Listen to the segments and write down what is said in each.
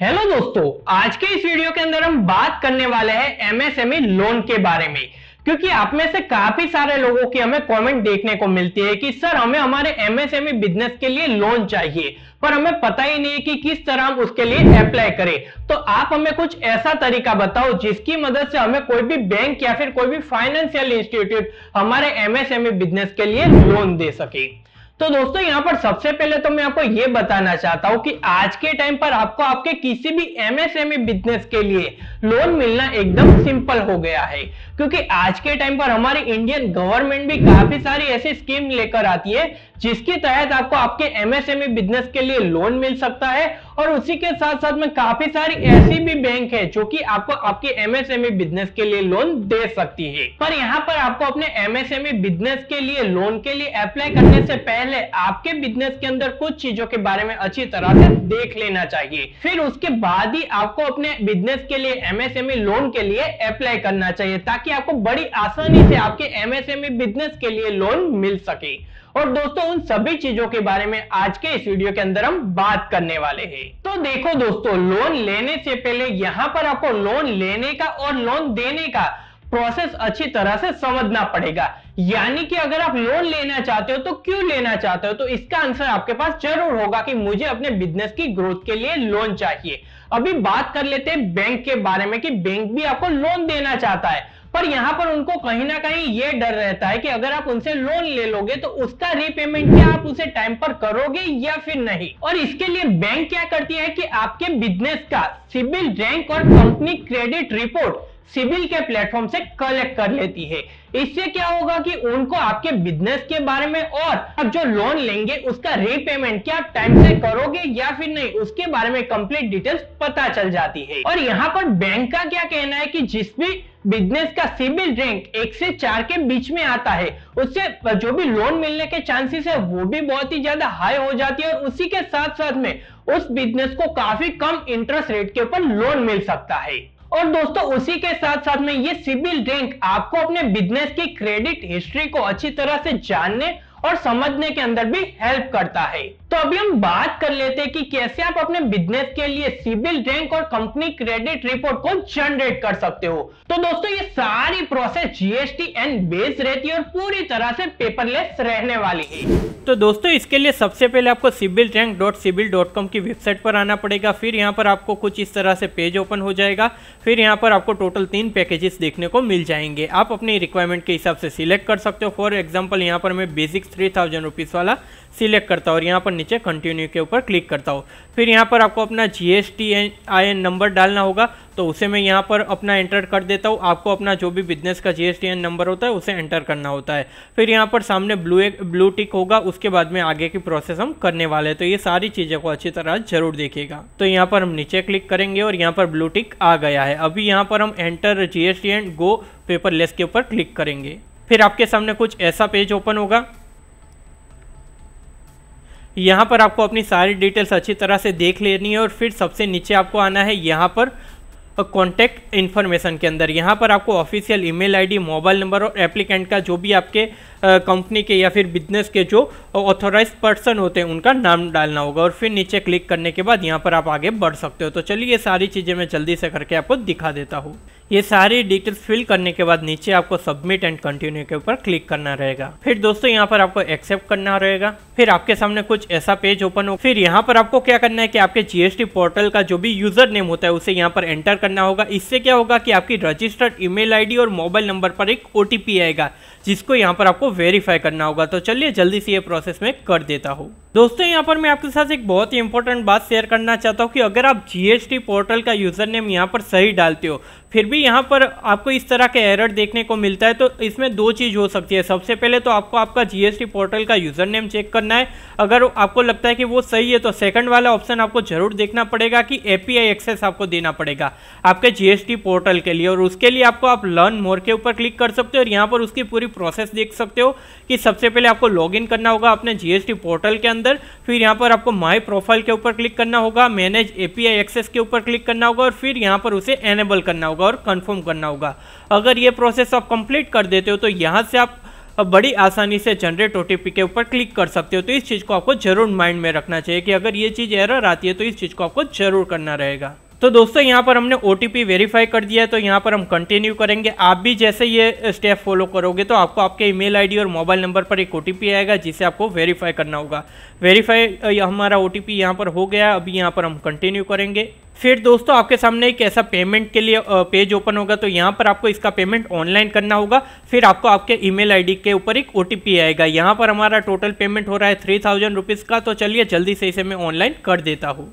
Hello दोस्तों, आज के इस वीडियो के अंदर हम बात करने वाले हैं एमएसएमई लोन के बारे में। क्योंकि आप में से काफ़ी सारे लोगों की हमें कमेंट देखने को मिलती है कि, सर, हमें हमारे एमएसएमई बिज़नेस के लिए लोन चाहिए, पर हमें पता ही नहीं है कि किस तरह हम उसके लिए अप्लाई करें। तो आप हमें कुछ ऐसा तरीका बताओ जिसकी मदद से हमें कोई भी बैंक या फिर कोई भी फाइनेंशियल इंस्टीट्यूट हमारे एमएसएमई बिज़नेस के लिए लोन दे सके। तो दोस्तों, यहाँ पर सबसे पहले तो मैं आपको ये बताना चाहता हूँ कि आज के टाइम पर आपको आपके किसी भी एमएसएमई बिज़नेस के लिए लोन मिलना एकदम सिंपल हो गया है। क्योंकि आज के टाइम पर हमारी इंडियन गवर्नमेंट भी काफ़ी सारी ऐसी स्कीम लेकर आती है जिसके तहत आपको आपके एमएसएमई बिज़नेस के लिए लोन मिल सकता है। और उसी के साथ साथ में काफ़ी सारी ऐसी भी बैंक है जो कि आपको आपके एमएसएमई बिज़नेस के लिए लोन दे सकती है। पर यहाँ पर आपको अपने एमएसएमई बिज़नेस के लिए लोन के लिए अप्लाई करने से पहले आपके बिज़नेस के अंदर कुछ चीज़ों के बारे में अच्छी तरह से देख लेना चाहिए। फिर उसके बाद ही आपको अपने बिज़नेस के लिए एमएसएमई लोन के लिए अप्लाई करना चाहिए ताकि आपको बड़ी आसानी से आपके एमएसएमई बिज़नेस के लिए लोन मिल सके। और दोस्तों, उन सभी चीज़ों के बारे में आज के इस वीडियो के अंदर हम बात करने वाले हैं। तो देखो दोस्तों लोन लेने से पहले यहाँ पर आपको लोन लेने का और लोन देने का प्रोसेस अच्छी तरह से समझना पड़ेगा। यानी कि अगर आप लोन लेना चाहते हो तो क्यों लेना चाहते हो? तो इसका आंसर आपके पास ज़रूर होगा कि मुझे अपने बिज़नेस की ग्रोथ के लिए लोन चाहिए। अभी बात कर लेते हैं बैंक के बारे में कि बैंक भी आपको लोन देना चाहता है। पर यहाँ पर उनको कहीं ना कहीं ये डर रहता है कि अगर आप उनसे लोन ले लोगे तो उसका रीपेमेंट क्या आप उसे टाइम पर करोगे या फिर नहीं? और इसके लिए बैंक क्या करती है कि आपके बिज़नेस का सिबिल रैंक और कंपनी क्रेडिट रिपोर्ट सिविल के प्लेटफॉर्म से कलेक्ट कर लेती है। इससे क्या होगा कि उनको आपके बिज़नेस के बारे में और अब जो लोन लेंगे, उसका रीपेमेंट क्या आप टाइम से करोगे या फिर नहीं, उसके बारे में कंप्लीट डिटेल्स पता चल जाती है। और यहाँ पर बैंक का क्या कहना है कि जिस भी बिज़नेस का सिबिल रैंक एक से चार के बीच में आता है। उससे जो भी लोन मिलने के चांसेस है, वो भी बहुत ही ज़्यादा हाई हो जाती है और उसी के साथ साथ में उस बिज़नेस को काफ़ी कम इंटरेस्ट रेट के ऊपर लोन मिल सकता है। और दोस्तों, उसी के साथ साथ में ये सिबिल रैंक आपको अपने बिज़नेस की क्रेडिट हिस्ट्री को अच्छी तरह से जानने और समझने के अंदर भी हेल्प करता है। तो अभी हम बात कर लेते हैं कि कैसे आप अपने बिज़नेस के लिए सिबिल रैंक और कंपनी क्रेडिट रिपोर्ट को जनरेट कर सकते हो। तो दोस्तों, ये सारी प्रोसेस जीएसटी एंड बेस्ड रहती है और पूरी तरह से पेपरलेस रहने वाली है। तो दोस्तों, इसके लिए सबसे पहले आपको CIBIL rank dot CIBIL dot com की वेबसाइट पर आना पड़ेगा। फिर यहाँ पर आपको कुछ इस तरह से पेज ओपन हो जाएगा। फिर यहाँ पर आपको टोटल तीन पैकेजेस देखने को मिल जाएँगे। आप अपनी रिक्वायरमेंट के हिसाब से सिलेक्ट कर सकते हो। फॉर एग्ज़ाम्पल यहाँ पर मैं बेसिक थ्री थाउज़ेंड रुपीज़ वाला सिलेक्ट करता हूँ और यहाँ पर नीचे कंटिन्यू के ऊपर क्लिक करता हूँ। फिर यहाँ पर आपको अपना G S T I N number डालना होगा तो उसे मैं यहाँ पर अपना एंटर कर देता हूँ। आपको अपना जो भी बिज़नेस का G S T N number होता है, उसे एंटर करना होता है। फिर यहाँ पर सामने ब्लू एक ब्लू टिक होगा, उसके बाद में आगे की प्रोसेस हम करने वाले हैं। तो ये सारी चीज़ों को अच्छी तरह ज़रूर देखिएगा। तो यहाँ पर हम नीचे क्लिक करेंगे और यहाँ पर ब्लू टिक आ गया है। अभी यहाँ पर हम enter G S T N go paperless के ऊपर क्लिक करेंगे। फिर आपके सामने कुछ ऐसा पेज ओपन होगा। यहाँ पर आपको अपनी सारी डिटेल्स अच्छी तरह से देख लेनी है और फिर सबसे नीचे आपको आना है यहाँ पर कॉन्टैक्ट इन्फॉर्मेशन के अंदर। यहाँ पर आपको official email ID mobile number और एप्लीकेंट का जो भी आपके कंपनी के या फिर बिज़नेस के जो ऑथोराइज पर्सन होते हैं, उनका नाम डालना होगा और फिर नीचे क्लिक करने के बाद यहाँ पर आप आगे बढ़ सकते हो। तो चलिए ये सारी चीज़ें मैं जल्दी से करके आपको दिखा देता हूँ। ये सारी डिटेल्स फिल करने के बाद नीचे आपको सबमिट एंड कंटिन्यू के ऊपर क्लिक करना रहेगा। फिर दोस्तों यहाँ पर आपको एक्सेप्ट करना रहेगा। फिर आपके सामने कुछ ऐसा पेज ओपन हो। फिर यहाँ पर आपको क्या करना है कि आपके जीएसटी पोर्टल का जो भी यूज़र नेम होता है, उसे यहाँ पर एंटर करना होगा। इससे क्या होगा कि आपकी रजिस्टर्ड ईमेल आईडी और मोबाइल नंबर पर एक ओटीपी आएगा, जिसको यहाँ पर आपको वेरीफाई करना होगा। तो चलिए जल्दी से ये प्रोसेस में कर देता हूँ। दोस्तों यहाँ पर मैं आपके साथ एक बहुत ही इंपॉर्टेंट बात शेयर करना चाहता हूँ कि अगर आप जीएसटी पोर्टल का यूज़र नेम यहाँ पर सही डालते हो फिर भी यहाँ पर आपको इस तरह के एरर देखने को मिलता है तो इसमें दो चीज़ हो सकती है। सबसे पहले तो आपको आपका जीएसटी पोर्टल का यूज़र नेम चेक करना है। अगर आपको लगता है कि वो सही है तो सेकंड वाला ऑप्शन आपको ज़रूर देखना पड़ेगा कि एपीआई एक्सेस आपको देना पड़ेगा आपके जीएसटी पोर्टल के लिए। और उसके लिए आपको आप लर्न मोर के ऊपर क्लिक कर सकते हो और यहाँ पर उसकी पूरी प्रोसेस देख सकते हो कि सबसे पहले आपको लॉग करना होगा अपने जीएसटी पोर्टल के अंदर, फिर यहाँ पर आपको माई प्रोफ़ाइल के ऊपर क्लिक करना होगा मैनेज एपीआई एक्सेस के ऊपर क्लिक करना होगा और फिर यहाँ पर उसे एनेबल करना होगा और कंफर्म करना होगा। अगर ये प्रोसेस आप कंप्लीट कर देते हो तो यहाँ से आप बड़ी आसानी से जनरेट ओटीपी के ऊपर क्लिक कर सकते हो। तो इस चीज़ को आपको ज़रूर माइंड में रखना चाहिए कि अगर ये चीज़ एरर आती है तो इस चीज़ को आपको ज़रूर करना रहेगा। तो दोस्तों, यहाँ पर हमने ओटीपी वेरीफाई कर दिया है तो यहाँ पर हम कंटिन्यू करेंगे। आप भी जैसे ये स्टेप फॉलो करोगे तो आपको आपके ईमेल आईडी और मोबाइल नंबर पर एक ओटीपी आएगा, जिसे आपको वेरीफाई करना होगा। वेरीफाई हमारा ओ टी यहाँ पर हो गया अभी यहाँ पर हम कंटिन्यू करेंगे। फिर दोस्तों आपके सामने एक ऐसा पेमेंट के लिए पेज ओपन होगा तो यहाँ पर आपको इसका पेमेंट ऑनलाइन करना होगा। फिर आपको आपके ईमेल आईडी के ऊपर एक ओटीपी आएगा। यहाँ पर हमारा टोटल पेमेंट हो रहा है थ्री थाउज़ेंड रुपीज़ का तो चलिए जल्दी से इसे मैं ऑनलाइन कर देता हूँ।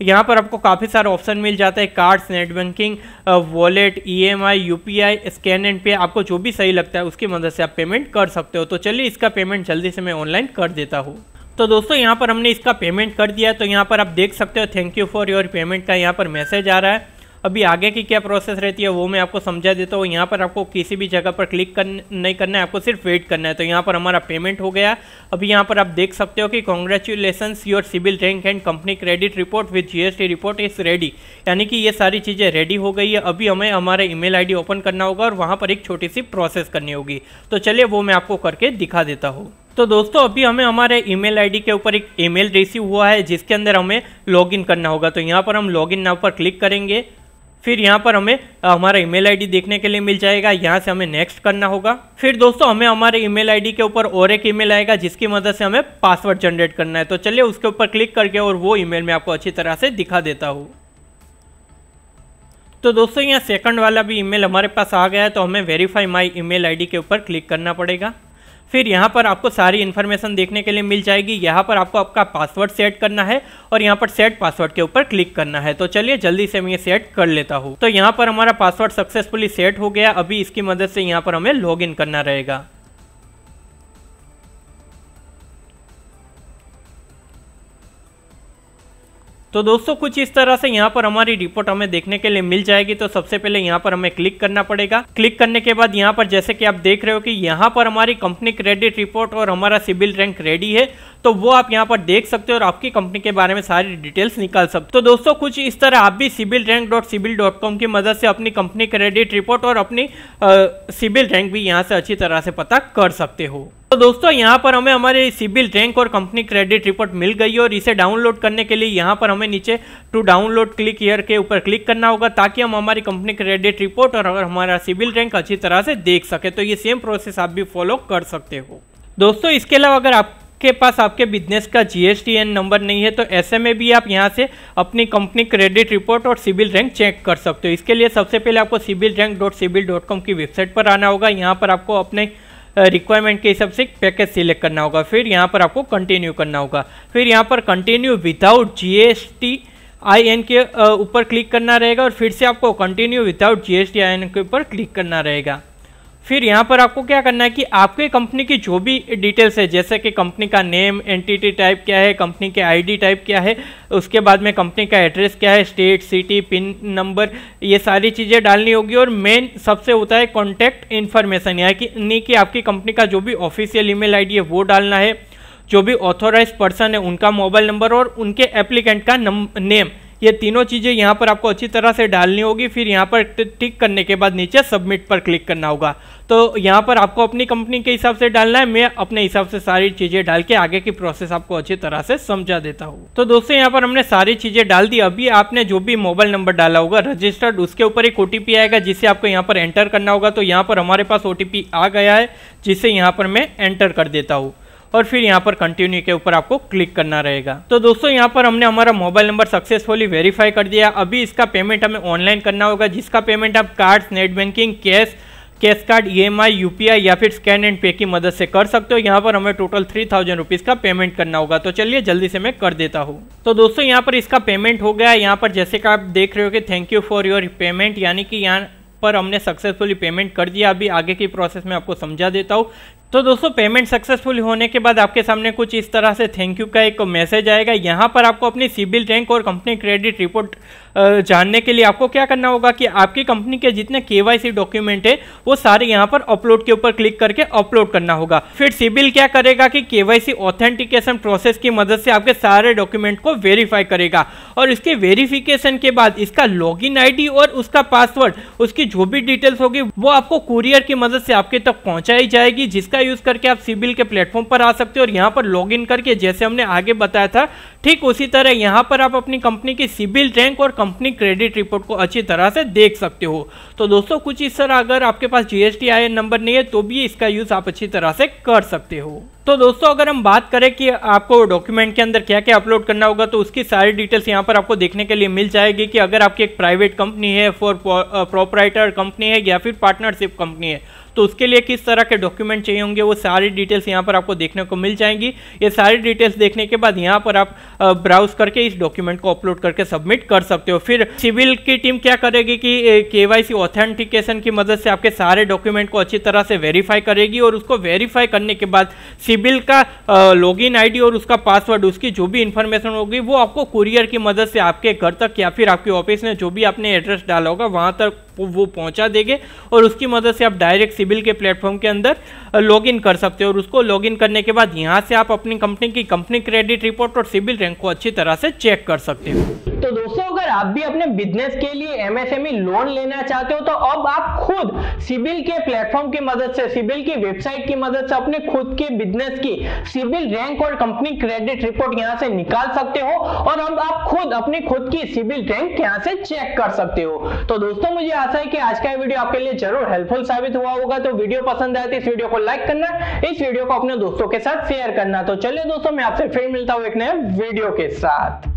यहाँ पर आपको काफ़ी सारे ऑप्शन मिल जाता है। Cards net banking wallet EMI UPI scan and pay आपको जो भी सही लगता है, उसकी मदद से आप पेमेंट कर सकते हो। तो चलिए इसका पेमेंट जल्दी से मैं ऑनलाइन कर देता हूँ। तो दोस्तों, यहाँ पर हमने इसका पेमेंट कर दिया तो यहाँ पर आप देख सकते हो thank you for your payment का यहाँ पर मैसेज आ रहा है। अभी आगे की क्या प्रोसेस रहती है, वो मैं आपको समझा देता हूँ। यहाँ पर आपको किसी भी जगह पर क्लिक कर नहीं करना है, आपको सिर्फ़ वेट करना है। तो यहाँ पर हमारा पेमेंट हो गया। अभी यहाँ पर आप देख सकते हो कि congratulation your CIBIL rank and company credit report with GST report is ready यानी कि ये सारी चीज़ें रेडी हो गई है। अभी हमें हमारा ईमेल आईडी ओपन करना होगा और वहाँ पर एक छोटी सी प्रोसेस करनी होगी। तो चलिए, वो मैं आपको करके दिखा देता हूँ। तो दोस्तों, अभी हमें हमारे ईमेल आईडी के ऊपर एक ईमेल रिसीव हुआ है, जिसके अंदर हमें लॉगिन करना होगा। तो यहाँ पर हम लॉगिन नाव पर क्लिक करेंगे। फिर यहाँ पर हमें हमारा ईमेल आईडी देखने के लिए मिल जाएगा। यहाँ से हमें नेक्स्ट करना होगा। फिर दोस्तों, हमें हमारे ईमेल आईडी के ऊपर और एक ईमेल आएगा, जिसकी मदद से हमें पासवर्ड जनरेट करना है। तो चलिए उसके ऊपर क्लिक करके और वो ईमेल मैं आपको अच्छी तरह से दिखा देता हूँ। तो दोस्तों, यहाँ सेकंड वाला भी ईमेल हमारे पास आ गया है तो हमें वेरीफाई माई ईमेल आईडी के ऊपर क्लिक करना पड़ेगा। फिर यहाँ पर आपको सारी इन्फॉर्मेशन देखने के लिए मिल जाएगी। यहाँ पर आपको आपका पासवर्ड सेट करना है और यहाँ पर सेट पासवर्ड के ऊपर क्लिक करना है। तो चलिए जल्दी से मैं ये सेट कर लेता हूँ। तो यहाँ पर हमारा पासवर्ड सक्सेसफुली सेट हो गया। अभी इसकी मदद से यहाँ पर हमें लॉग करना रहेगा। तो दोस्तों, कुछ इस तरह से यहाँ पर हमारी रिपोर्ट हमें देखने के लिए मिल जाएगी। तो सबसे पहले यहाँ पर हमें क्लिक करना पड़ेगा। क्लिक करने के बाद यहाँ पर जैसे कि आप देख रहे हो कि यहाँ पर हमारी कंपनी क्रेडिट रिपोर्ट और हमारा सिविल रैंक रेडी है। तो वो आप यहाँ पर देख सकते हो और आपकी कंपनी के बारे में सारी डिटेल्स निकाल सकते तो दोस्तों, कुछ इस तरह आप भी CIBIL rank dot CIBIL dot com की मदद से अपनी कंपनी क्रेडिट रिपोर्ट और अपनी सिविल रैंक भी यहाँ से अच्छी तरह से पता कर सकते हो। दोस्तों, यहाँ पर हमें हमारे सिबिल रैंक और कंपनी क्रेडिट रिपोर्ट मिल गई और इसे डाउनलोड करने के लिए यहाँ पर हमें नीचे टू डाउनलोड क्लिक ईयर के ऊपर क्लिक करना होगा ताकि हम हमारी कंपनी क्रेडिट रिपोर्ट और हमारा सिबिल रैंक अच्छी तरह से देख सके तो ये सेम प्रोसेस आप भी फॉलो कर सकते हो। दोस्तों, इसके अलावा अगर आप के पास आपके बिज़नेस का जीएसटीएन नंबर नहीं है तो ऐसे में भी आप यहाँ से अपनी कंपनी क्रेडिट रिपोर्ट और सिबिल रैंक चेक कर सकते हो। इसके लिए सबसे पहले आपको सिबिल रैंक की वेबसाइट पर आना होगा। यहाँ पर आपको अपने रिक्वायरमेंट के हिसाब से पैकेज सिलेक्ट करना होगा। फिर यहाँ पर आपको कंटिन्यू करना होगा। फिर यहाँ पर continue without GST I N के ऊपर क्लिक करना रहेगा और फिर से आपको continue without GST I N के ऊपर क्लिक करना रहेगा। फिर यहाँ पर आपको क्या करना है कि आपके कंपनी की जो भी डिटेल्स है, जैसे कि कंपनी का नेम एंटिटी टाइप क्या है कंपनी के आईडी टाइप क्या है, उसके बाद में कंपनी का एड्रेस क्या है स्टेट सिटी पिन नंबर ये सारी चीज़ें डालनी होगी। और मेन सबसे होता है कॉन्टैक्ट इन्फॉर्मेशन यानी कि आपकी कंपनी का जो भी ऑफिशियल ईमेल आईडी है, वो डालना है। जो भी ऑथोराइज पर्सन है, उनका मोबाइल नंबर और उनके एप्लीकेंट का नेम ये तीनों चीज़ें यहाँ पर आपको अच्छी तरह से डालनी होगी, फिर यहाँ पर टिक करने के बाद नीचे सबमिट पर क्लिक करना होगा। तो यहाँ पर आपको अपनी कंपनी के हिसाब से डालना है, मैं अपने हिसाब से सारी चीज़ें डाल के आगे की प्रोसेस आपको अच्छी तरह से समझा देता हूँ। तो दोस्तों, यहाँ पर हमने सारी चीज़ें डाल दी। अभी आपने जो भी मोबाइल नंबर डाला होगा रजिस्टर्ड उसके ऊपर एक ओटीपी आएगा, जिसे आपको यहाँ पर एंटर करना होगा। तो यहाँ पर हमारे पास ओटीपी आ गया है, जिसे यहाँ पर मैं एंटर कर देता हूँ। और फिर यहाँ पर कंटिन्यू के ऊपर आपको क्लिक करना रहेगा। तो दोस्तों, यहाँ पर हमने हमारा मोबाइल नंबर सक्सेसफुली वेरीफाई कर दिया। अभी इसका पेमेंट हमें ऑनलाइन करना होगा, जिसका पेमेंट आप card net banking cash cash card E M I UPI या फिर स्कैन एंड पे की मदद से कर सकते हो। यहाँ पर हमें टोटल थ्री थाउज़ेंड रुपीज़ का पेमेंट करना होगा। तो चलिए जल्दी से मैं कर देता हूँ। तो दोस्तों, यहाँ पर इसका पेमेंट हो गया यहाँ पर जैसे कि आप देख रहे हो कि thank you for your payment यानी कि यहाँ पर हमने सक्सेसफुली पेमेंट कर दिया। अभी आगे की प्रोसेस में आपको समझा देता हूँ। तो दोस्तों पेमेंट सक्सेसफुल होने के बाद आपके सामने कुछ इस तरह से थैंक यू का एक मैसेज आएगा। यहाँ पर आपको अपनी सिबिल रैंक और कंपनी क्रेडिट रिपोर्ट जानने के लिए आपको क्या करना होगा कि आपकी कंपनी के जितने केवाईसी डॉक्यूमेंट है, वो सारे यहाँ पर अपलोड के ऊपर क्लिक करके अपलोड करना होगा। फिर सिबिल क्या करेगा कि केवाईसी ऑथेंटिकेशन प्रोसेस की मदद से आपके सारे डॉक्यूमेंट को वेरीफाई करेगा। और इसके वेरिफिकेशन के बाद इसका लॉगिन आईडी और उसका पासवर्ड उसकी जो भी डिटेल्स होगी, वो आपको कुरियर की मदद से आपके तक पहुंचाई जाएगी, जिसका यूज़ करके आप सिबिल के प्लेटफॉर्म पर आ सकते हो और यहाँ पर लॉग करके, जैसे हमने आगे बताया था, ठीक उसी तरह यहाँ पर आप अपनी कंपनी की सिबिल रैंक और कंपनी क्रेडिट रिपोर्ट को अच्छी तरह से देख सकते हो। तो दोस्तों, कुछ इस तरह अगर आपके पास जीएसटी आई नंबर नहीं है तो भी इसका यूज़ आप अच्छी तरह से कर सकते हो। तो दोस्तों, अगर हम बात करें कि आपको डॉक्यूमेंट के अंदर क्या क्या अपलोड करना होगा तो उसकी सारी डिटेल्स यहाँ पर आपको देखने के लिए मिल जाएगी कि अगर आपकी एक प्राइवेट कंपनी है फॉर प्रोपराइटर कंपनी है या फिर पार्टनरशिप कंपनी है तो उसके लिए किस तरह के डॉक्यूमेंट चाहिए होंगे, वो सारी डिटेल्स यहाँ पर आपको देखने को मिल जाएँगी। ये सारी डिटेल्स देखने के बाद यहाँ पर आप ब्राउज करके इस डॉक्यूमेंट को अपलोड करके सबमिट कर सकते हो। फिर सिविल की टीम क्या करेगी कि के ऑथेंटिकेशन की मदद से आपके सारे डॉक्यूमेंट को अच्छी तरह से वेरीफाई करेगी और उसको वेरीफाई करने के बाद सिविल का लॉगिन आईडी और उसका पासवर्ड उसकी जो भी इंफॉर्मेशन होगी, वो आपको कुरियर की मदद से आपके घर तक या फिर आपके ऑफ़िस में जो भी आपने एड्रेस डाला होगा, वहाँ तक वो पहुँचा देंगे और उसकी मदद से आप डायरेक्ट सिबिल के प्लेटफॉर्म के अंदर लॉगिन कर सकते हो और उसको लॉगिन करने के बाद यहाँ से आप अपनी कंपनी की कंपनी क्रेडिट रिपोर्ट और सिबिल रैंक को अच्छी तरह से चेक कर सकते हो। अगर आप भी अपने बिज़नेस के लिए एमएसएमई लोन लेना चाहते हो तो अब आप खुद सिबिल के प्लेटफॉर्म की मदद से, सिबिल की वेबसाइट की मदद से अपने खुद के बिज़नेस की सिबिल रैंक और कंपनी क्रेडिट रिपोर्ट यहाँ से निकाल सकते हो और अब आप खुद अपनी खुद की सिबिल रैंक यहाँ से चेक कर सकते हो। तो दोस्तों, मुझे आशा है कि आज का वीडियो आपके लिए ज़रूर हेल्पफुल साबित हुआ होगा। तो वीडियो पसंद आए तो इस वीडियो को लाइक करना, इस वीडियो को अपने दोस्तों के साथ शेयर करना। तो चलिए दोस्तों, मैं आपसे फिर मिलता हूँ एक नए वीडियो के साथ।